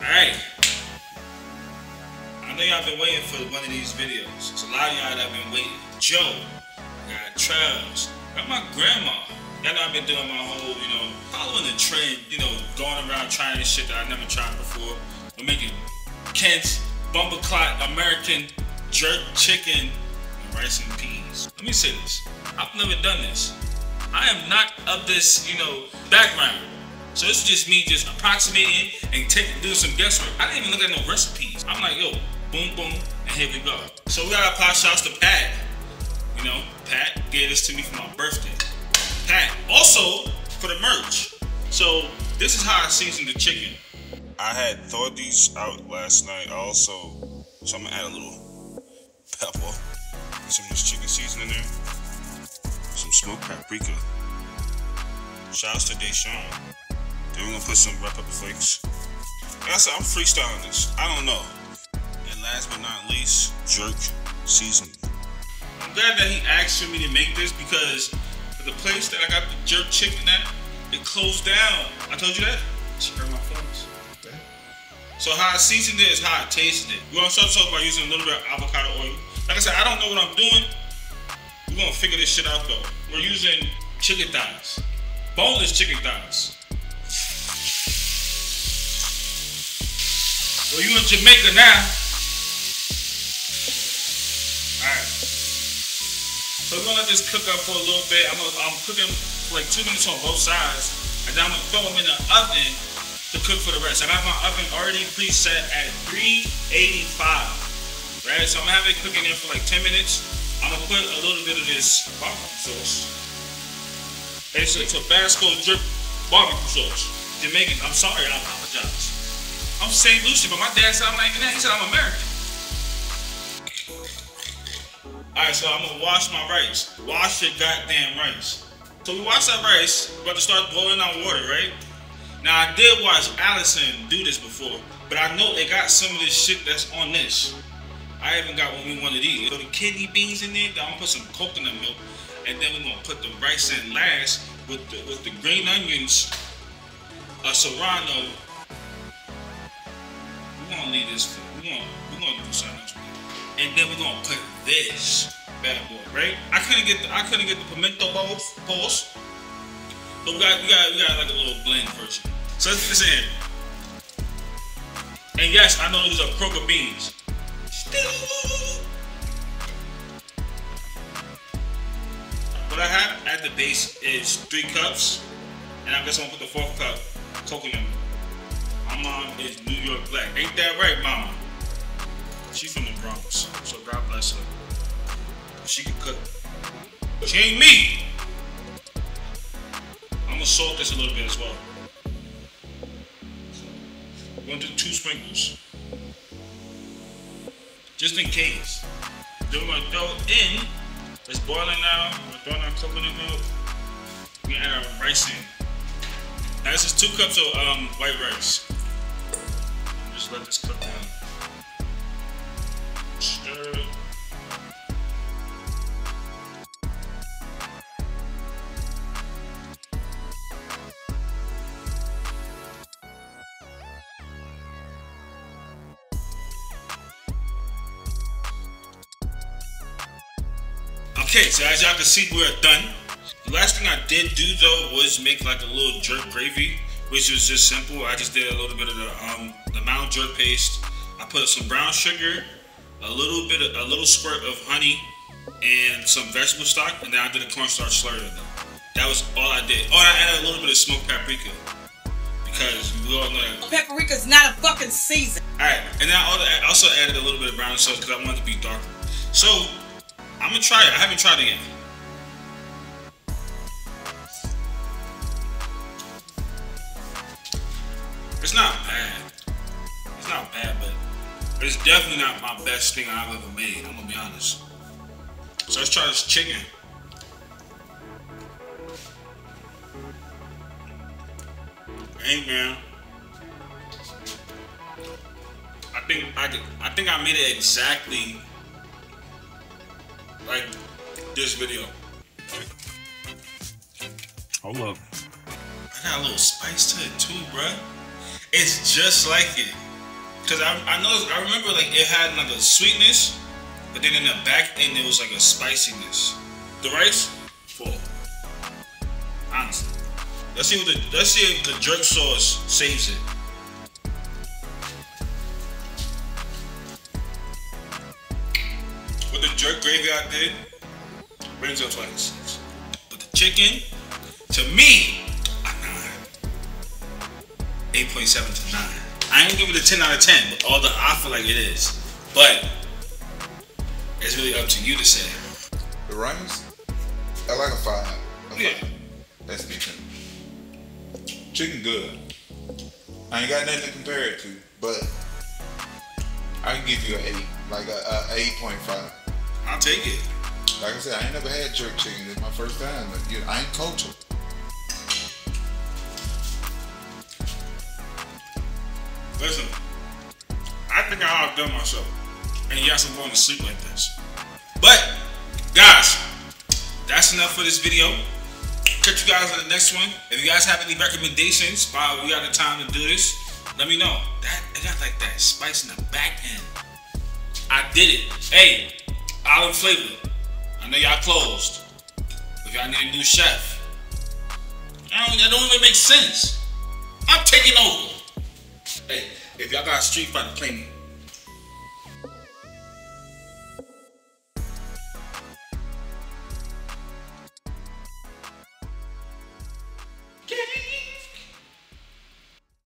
Alright. I know y'all been waiting for one of these videos. It's a lot of y'all that have been waiting. Joe, got Travis, got my grandma. Y'all know I've been doing my whole, you know, following the trend, you know, going around trying this shit that I never tried before. I'm making Kenn's Bumbleclot American jerk chicken and rice and peas. Let me say this. I've never done this. I am not of this, you know, background. So this is just me just approximating and taking doing some guesswork. I didn't even look at no recipes. I'm like, yo, boom, boom, and here we go. So we gotta apply shouts to Pat. You know, Pat gave this to me for my birthday. Pat, also for the merch. So this is how I season the chicken. I had thawed these out last night also. So I'm gonna add a little pepper, some of this chicken seasoning there, some smoked paprika. Shouts to Deshaun. Then we're gonna put some red pepper flakes. Like I said, I'm freestyling this. I don't know. And last but not least, jerk seasoning. I'm glad that he asked for me to make this because the place that I got the jerk chicken at, it closed down. I told you that? She heard my phones. So how I seasoned it is how I tasted it. We're gonna start off by using a little bit of avocado oil. Like I said, I don't know what I'm doing. We're gonna figure this shit out though. We're using chicken thighs. Boneless chicken thighs. Well, you in Jamaica now. Alright. So we're gonna let this cook up for a little bit. I'm, gonna, I'm cooking for like two minutes on both sides. And then I'm gonna throw them in the oven to cook for the rest. And I got my oven already preset at 385. Right? So I'm gonna have it cooking in for like 10 minutes. I'm gonna put a little bit of this barbecue sauce. It's a Tabasco drip barbecue sauce. Jamaican, I'm sorry, I apologize. I'm St. Lucia, but my dad said I'm not even that. He said I'm American. Alright, so I'm gonna wash my rice. Wash your goddamn rice. So we wash that rice, about to start boiling our water, right? Now I did watch Allison do this before, but I know they got some of this shit that's on this. I haven't got wanted to eat. Put the kidney beans in there, then I'm gonna put some coconut milk, and then we're gonna put the rice in last with the with the green onions, a serrano. Gonna leave this we're gonna we're gonna do something else. And then we're gonna put this bad boy, right? I couldn't get the I couldn't get the pimento balls balls. But we got we got we got like a little blend version. So let's get this in. And yes, I know these are croaker beans. What I have at the base is three cups, and I guess I'm gonna put the fourth cup coconut milk. My mom is New York black. Ain't that right, mama? She from the Bronx, so God bless her. She can cook. She ain't me. I'm gonna salt this a little bit as well. I'm gonna do two sprinkles. Just in case. Then we're gonna throw in. It's boiling now. We're throwing our coconut milk. We're gonna add our rice in. Now this is two cups of um, white rice. Just let this cook down. Stir it. Okay, so as y'all can see, we're done. The last thing I did do though was make like a little jerk gravy, which was just simple. I just did a little bit of the um, jerk paste. I put some brown sugar, a little bit, of, a little squirt of honey, and some vegetable stock, and then I did a cornstarch slurry in them. That was all I did. Oh, I added a little bit of smoked paprika because we all know that. Paprika's not a fucking season. All right, and then I also added a little bit of brown sauce because I wanted to be darker. So I'm gonna try it. I haven't tried it yet. It's not bad. It's definitely not my best thing I've ever made. I'm gonna be honest. So let's try this chicken. Hey man. I think I could, I think I made it exactly like this video. Oh, Hold up. I got a little spice to it too, bruh. It's just like it. Cause I, I know I remember like it had like a sweetness, but then in the back end there was like a spiciness. The rice, full. Honestly, let's see what the let's see if the jerk sauce saves it. What the jerk gravy I did brings up like six, but the chicken, to me, a nine. 8.7 to 9. I ain't give it a 10 out of 10, but although I feel like it is. But it's really up to you to say. The rice, I like a five. A Yeah. five. That's decent. Chicken good. I ain't got nothing to compare it to, but I can give you an eight, like a, a eight point five. I'll take it. Like I said, I ain't never had jerk chicken. It's my first time. But, you know, I ain't cultured. Listen, I think I outdone myself. And yes, I'm going to sleep like this. But, guys, that's enough for this video. Catch you guys on the next one. If you guys have any recommendations while we got the time to do this, let me know. That it got like that spice in the back end. I did it. Hey, Olive Flavor. I know y'all closed. If y'all need a new chef. I don't, that don't even make sense. I'm taking over. Hey, if y'all got a Street Fighter, play me.